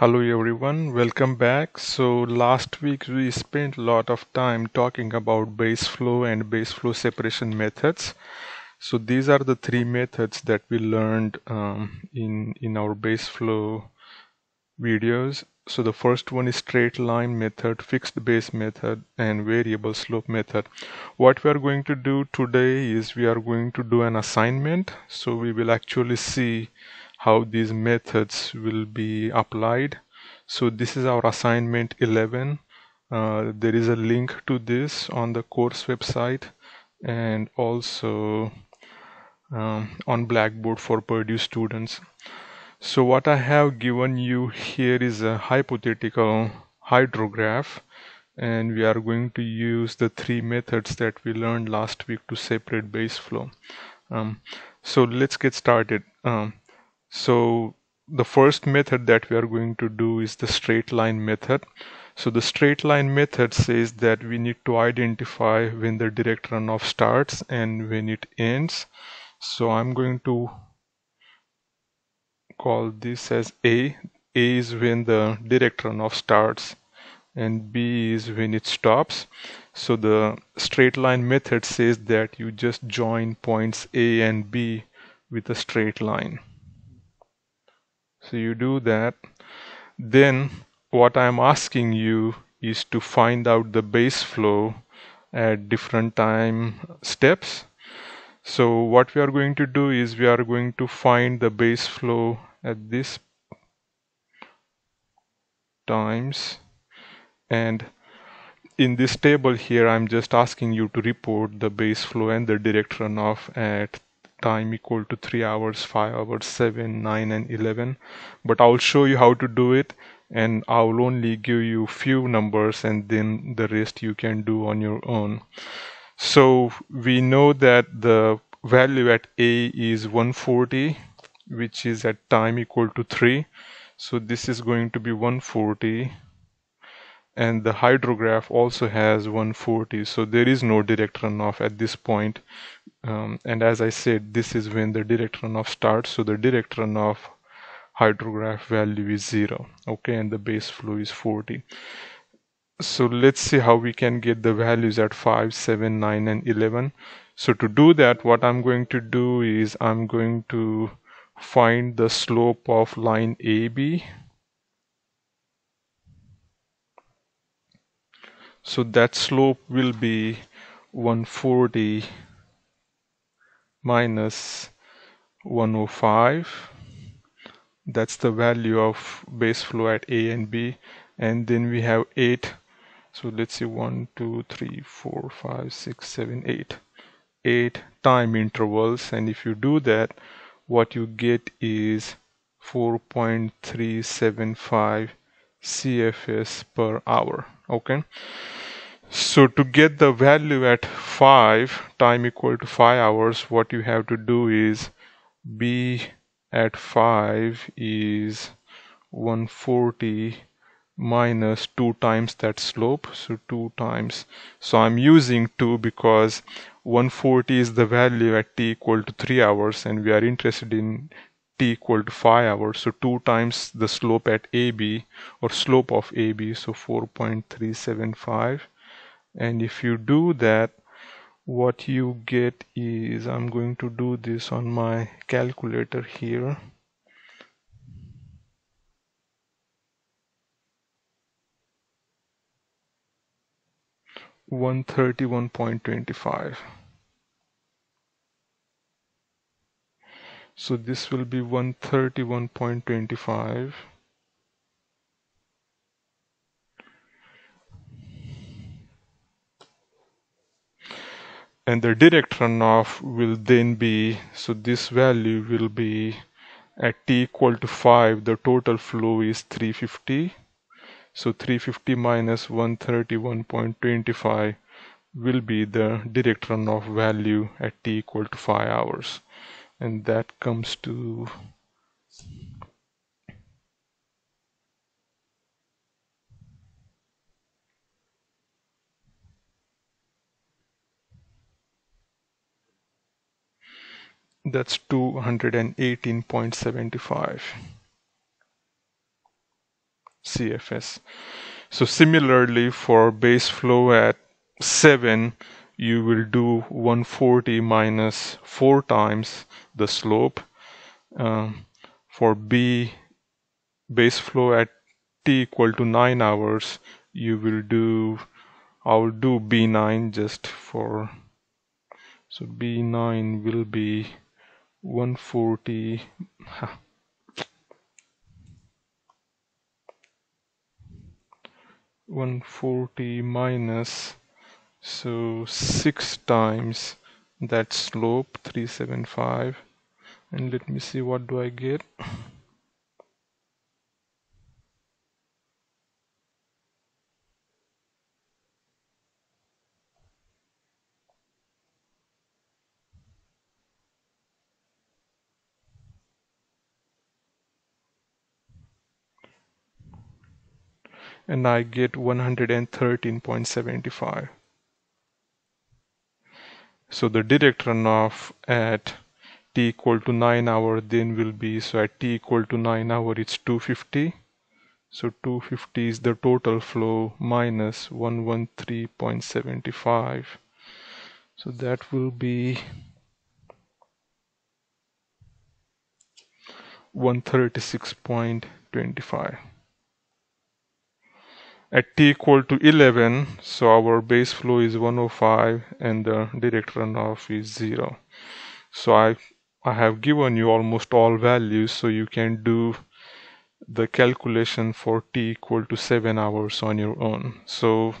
Hello everyone, welcome back. So last week we spent a lot of time talking about base flow and base flow separation methods. So these are the three methods that we learned um, in, in our base flow videos. So the first one is straight line method, fixed base method and variable slope method. What we are going to do today is we are going to do an assignment. So we will actually see how these methods will be applied. So this is our assignment 11. Uh, there is a link to this on the course website and also um, on Blackboard for Purdue students. So what I have given you here is a hypothetical hydrograph and we are going to use the three methods that we learned last week to separate base flow. Um, so let's get started. Um, so the first method that we are going to do is the straight line method. So the straight line method says that we need to identify when the direct runoff starts and when it ends. So I'm going to call this as A. A is when the direct runoff starts and B is when it stops. So the straight line method says that you just join points A and B with a straight line so you do that. Then what I'm asking you is to find out the base flow at different time steps. So what we are going to do is we are going to find the base flow at this times. And in this table here I'm just asking you to report the base flow and the direct runoff at time equal to 3 hours 5 hours 7 9 and 11 but I'll show you how to do it and I'll only give you few numbers and then the rest you can do on your own. So we know that the value at A is 140 which is at time equal to 3 so this is going to be 140 and the hydrograph also has 140 so there is no direct runoff at this point. Um, and as I said this is when the direct runoff starts so the direct runoff hydrograph value is 0 okay and the base flow is 40 so let's see how we can get the values at 5 7 9 and 11 so to do that what I'm going to do is I'm going to find the slope of line AB so that slope will be 140 minus 105 that's the value of base flow at A and B. And then we have 8 so let's see 1 2 3 4 5 6 7 8 8 time intervals. And if you do that what you get is 4.375 CFS per hour. Okay so to get the value at 5 time equal to 5 hours what you have to do is b at 5 is 140 minus 2 times that slope. So 2 times. So I'm using 2 because 140 is the value at t equal to 3 hours and we are interested in t equal to 5 hours. So 2 times the slope at AB or slope of AB so 4.375 and if you do that what you get is I'm going to do this on my calculator here. One thirty one point twenty five so this will be one thirty one point twenty five and the direct runoff will then be so this value will be at t equal to 5 the total flow is 350 so 350 minus 131.25 will be the direct runoff value at t equal to 5 hours. And that comes to that's 218.75 CFS. So similarly for base flow at 7 you will do 140 minus 4 times the slope. Uh, for B base flow at t equal to 9 hours you will do I'll do B9 just for so B9 will be 140 140 minus so 6 times that slope 375 and let me see what do I get and I get 113.75. So the direct runoff at t equal to 9 hour then will be so at t equal to 9 hour it's 250 so 250 is the total flow minus 113.75 so that will be 136.25 at t equal to 11 so our base flow is 105 and the direct runoff is 0 so I I have given you almost all values so you can do the calculation for t equal to 7 hours on your own. So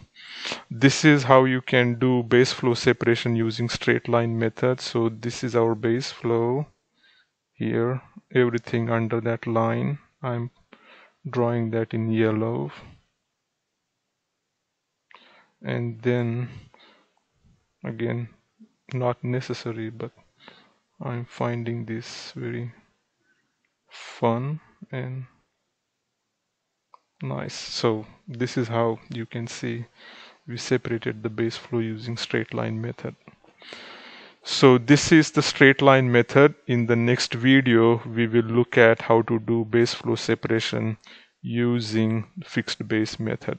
this is how you can do base flow separation using straight line method. So this is our base flow here. Everything under that line I'm drawing that in yellow and then again not necessary but I'm finding this very fun and nice. So this is how you can see we separated the base flow using straight line method. So this is the straight line method. In the next video we will look at how to do base flow separation using fixed base method